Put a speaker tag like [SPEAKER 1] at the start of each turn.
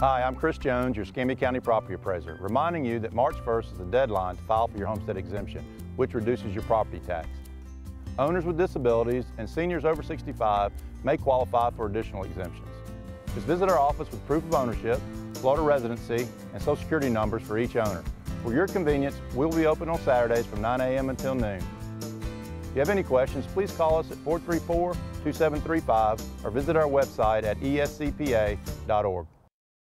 [SPEAKER 1] Hi, I'm Chris Jones, your Escambia County Property Appraiser, reminding you that March 1st is the deadline to file for your homestead exemption, which reduces your property tax. Owners with disabilities and seniors over 65 may qualify for additional exemptions. Just visit our office with proof of ownership, Florida residency, and Social Security numbers for each owner. For your convenience, we'll be open on Saturdays from 9 a.m. until noon. If you have any questions, please call us at 434-2735 or visit our website at escpa.org.